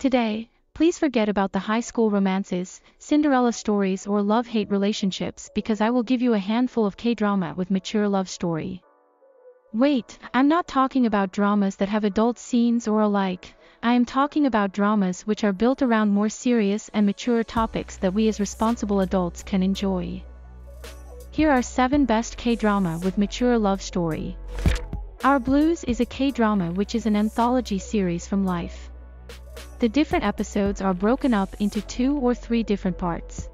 Today, please forget about the high school romances, Cinderella stories or love-hate relationships because I will give you a handful of K-drama with mature love story. Wait, I'm not talking about dramas that have adult scenes or alike, I am talking about dramas which are built around more serious and mature topics that we as responsible adults can enjoy. Here are 7 best K-drama with mature love story. Our Blues is a K-drama which is an anthology series from life. The different episodes are broken up into two or three different parts.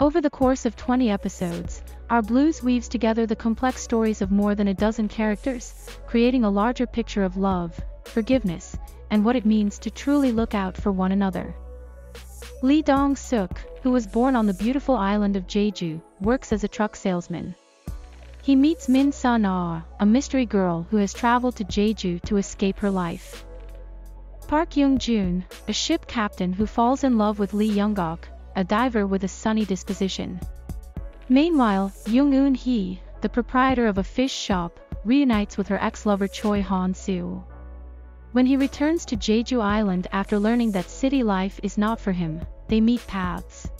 Over the course of 20 episodes, Our Blues weaves together the complex stories of more than a dozen characters, creating a larger picture of love, forgiveness, and what it means to truly look out for one another. Lee Dong-suk, who was born on the beautiful island of Jeju, works as a truck salesman. He meets Min Sun-ah, a mystery girl who has traveled to Jeju to escape her life. Park Jeong-jun, a ship captain who falls in love with Lee Young-ok, a diver with a sunny disposition. Meanwhile, Jeong Eun-hee, the proprietor of a fish shop, reunites with her ex-lover Choi Han-soo. When he returns to Jeju Island after learning that city life is not for him, they meet paths.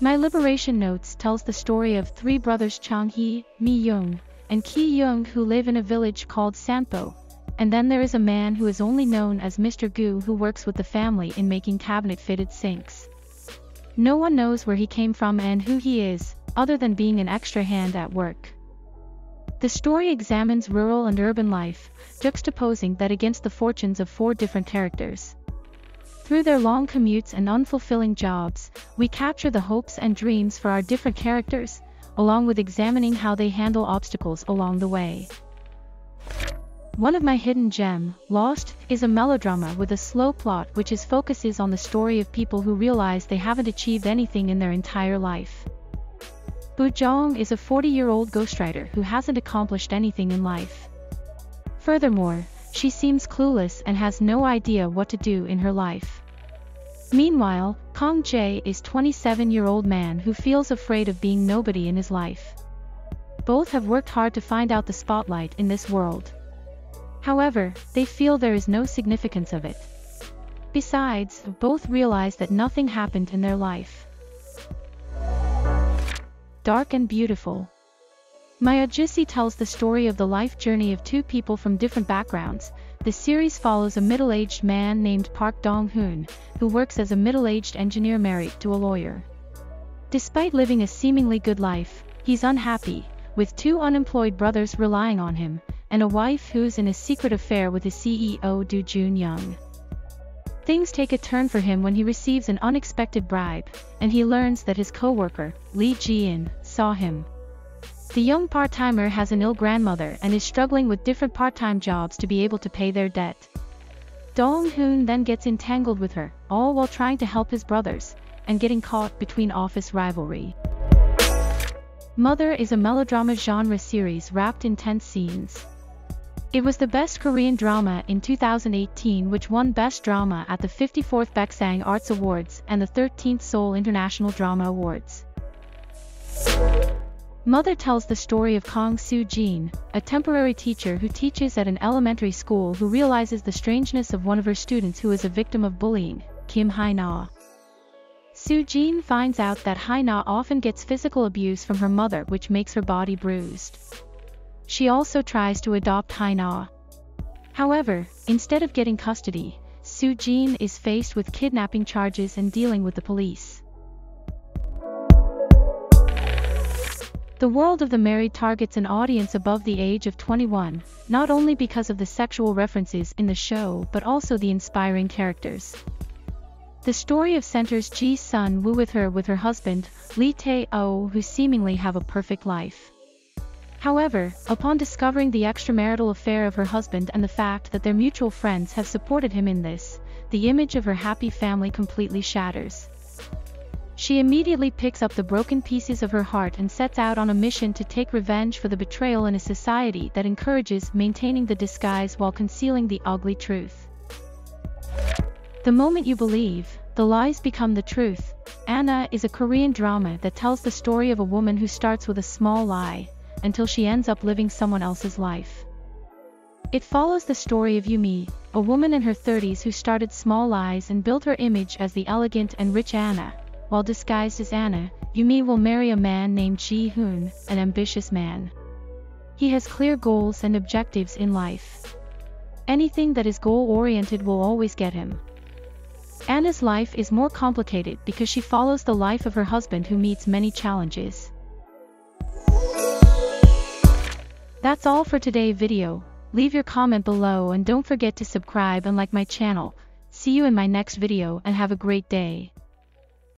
My Liberation Notes tells the story of three brothers Chang-hee, Mi-jeong, and Ki-jeong who live in a village called Sanpo, and then there is a man who is only known as Mr. Gu who works with the family in making cabinet-fitted sinks. No one knows where he came from and who he is, other than being an extra hand at work. The story examines rural and urban life, juxtaposing that against the fortunes of four different characters. Through their long commutes and unfulfilling jobs, we capture the hopes and dreams for our different characters, along with examining how they handle obstacles along the way. One of my hidden gem, Lost, is a melodrama with a slow plot which is focuses on the story of people who realize they haven't achieved anything in their entire life. Bujong is a 40-year-old ghostwriter who hasn't accomplished anything in life. Furthermore, she seems clueless and has no idea what to do in her life. Meanwhile, Kang Jae is 27-year-old man who feels afraid of being nobody in his life. Both have worked hard to find out the spotlight in this world. However, they feel there is no significance of it. Besides, both realize that nothing happened in their life dark and beautiful. Maya Mayajisi tells the story of the life journey of two people from different backgrounds. The series follows a middle-aged man named Park Dong-hoon, who works as a middle-aged engineer married to a lawyer. Despite living a seemingly good life, he's unhappy, with two unemployed brothers relying on him, and a wife who's in a secret affair with his CEO Do Jun Young. Things take a turn for him when he receives an unexpected bribe, and he learns that his co-worker, Lee Ji-an, saw him. The young part-timer has an ill grandmother and is struggling with different part-time jobs to be able to pay their debt. Dong-hoon then gets entangled with her, all while trying to help his brothers, and getting caught between office rivalry. Mother is a melodrama genre series wrapped in tense scenes. It was the best Korean drama in 2018 which won Best Drama at the 54th Baeksang Arts Awards and the 13th Seoul International Drama Awards. Mother tells the story of Kang Soo-jin, a temporary teacher who teaches at an elementary school who realizes the strangeness of one of her students who is a victim of bullying, Kim Hye-na. Soo-jin finds out that Hye-na often gets physical abuse from her mother which makes her body bruised. She also tries to adopt Hye-na. However, instead of getting custody, Soo-jin is faced with kidnapping charges and dealing with the police. The world of the married targets an audience above the age of 21, not only because of the sexual references in the show but also the inspiring characters. The story of centers Ji Sun Woo with her with her husband, Lee Tae-oh who seemingly have a perfect life. However, upon discovering the extramarital affair of her husband and the fact that their mutual friends have supported him in this, the image of her happy family completely shatters. She immediately picks up the broken pieces of her heart and sets out on a mission to take revenge for the betrayal in a society that encourages maintaining the disguise while concealing the ugly truth. The moment you believe, the lies become the truth. Anna is a Korean drama that tells the story of a woman who starts with a small lie, until she ends up living someone else's life. It follows the story of Yumi, a woman in her 30s who started small lies and built her image as the elegant and rich Anna. While disguised as Anna, Yumi will marry a man named Ji Hoon, an ambitious man. He has clear goals and objectives in life. Anything that is goal-oriented will always get him. Anna's life is more complicated because she follows the life of her husband who meets many challenges. That's all for today's video. Leave your comment below and don't forget to subscribe and like my channel. See you in my next video and have a great day.